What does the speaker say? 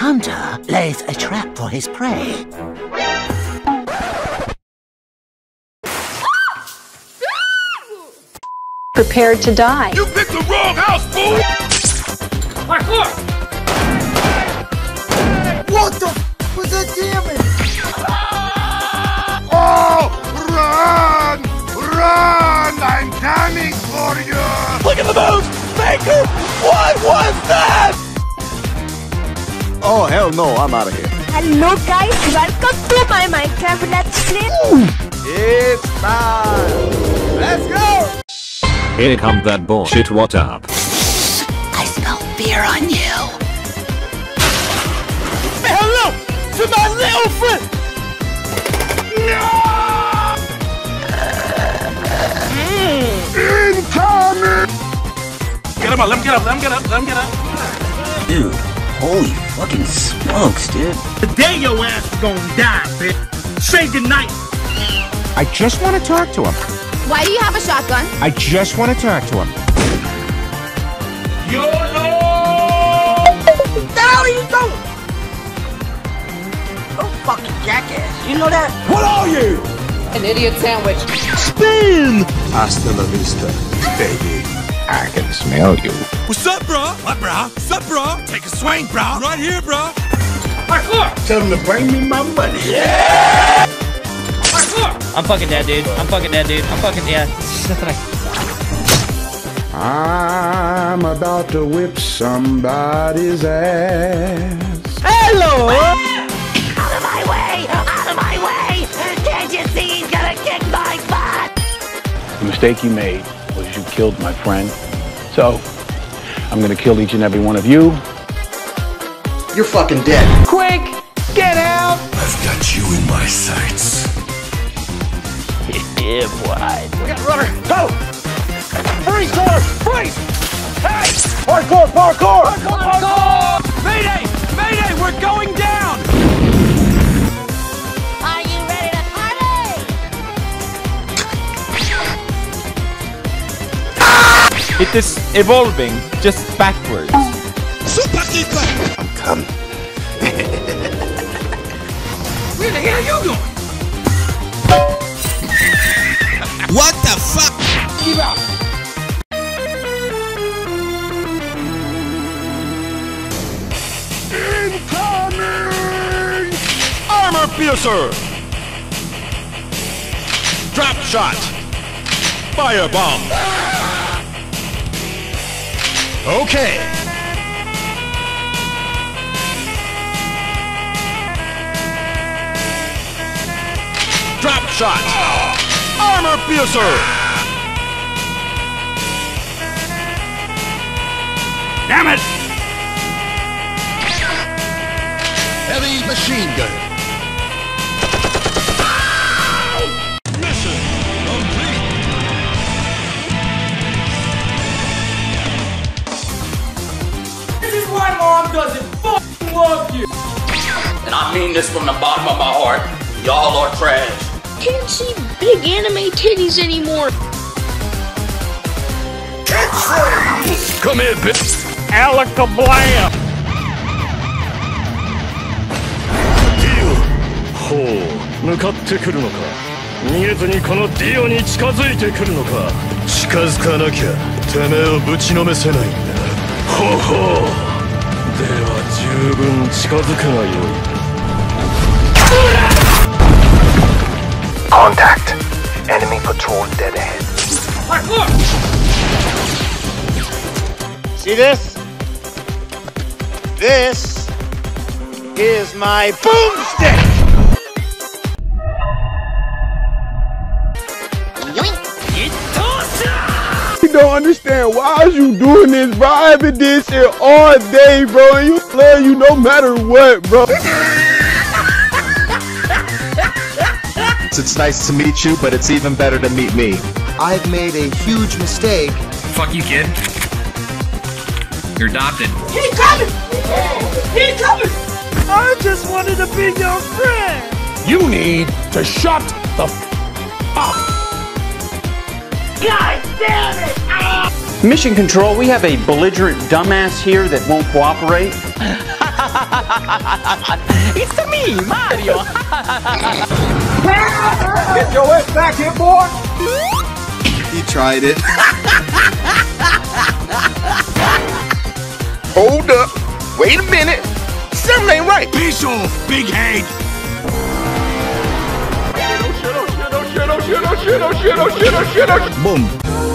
hunter lays a trap for his prey. Prepared to die. You picked the wrong house, fool! Parkour! What the f was that damage? Ah! Oh! Run! Run! I'm coming for you! Look at the moves! Baker! What was that? Oh, hell no, I'm out of here. Hello guys, welcome to my Minecraft Let's Play. It's time. Let's go. Here come that bullshit, what up? I smell fear on you. Say hello to my little friend! Incoming! Get him up, let him get up, let him get up, let him get up. Dude, holy fucking smokes, dude. Today your ass is gonna die, bitch. Say goodnight. I just want to talk to him. Why do you have a shotgun? I just want to talk to him. YOLO! What the hell are you doing? Oh, fucking jackass. You know that? What are you? An idiot sandwich. Spin! Hasta la vista, baby. I can smell you. What's up, bro? What, bro? What's up, bro? Take a swing, bro. Right here, bro. Parkour! Tell him to bring me my money. Parkour! I'm fucking dead, dude. I'm fucking dead, dude. I'm fucking yeah. Nothing I- I'm about to whip somebody's ass. Hello! Out of my way! Out of my way! Can't you see he's gonna kick my butt? The mistake you made was you killed my friend. So, I'm gonna kill each and every one of you. You're fucking dead. Quick! Get out! I've got you in my sights. Yeah, boy. We got runner. Go! Freeze, Taylor! Freeze! Hey! Parkour! Parkour! Parkour! Parkour! Mayday! Mayday! We're going down! It is evolving just backwards. Oh. Super Keeper! I'm coming. Where the hell you going? what the fuck? Keep out! Incoming! Armor piercer! Drop shot! Firebomb! Okay! Drop shot! Armor piercer! Damn it! Heavy machine gun. love you! And I mean this from the bottom of my heart. Y'all are trash. Can't see big anime titties anymore. Come here, bitch. Alakablam! ほう向かってくるのか逃げずにこのディオに近づいてくるのか近づかなきゃてめえをぶちのめせないんだほうほう では十分近づくがよい Contact. Enemy patrol dead ahead. See this? This is my boomstick! Don't understand why is you doing this, bro? I've been this shit all day, bro, and you love you no matter what, bro. It's nice to meet you, but it's even better to meet me. I've made a huge mistake. Fuck you, kid. You're adopted. He's coming! He's coming! I just wanted to be your friend! You need to shut the f up. God damn it! Ah! Mission Control, we have a belligerent dumbass here that won't cooperate. it's me, Mario. Get your ass back here, boy. He tried it. Hold up. Wait a minute. Something ain't right. Piss off, big head. Shit, oh shit, oh shit, oh shit, oh shit, oh shit. Boom.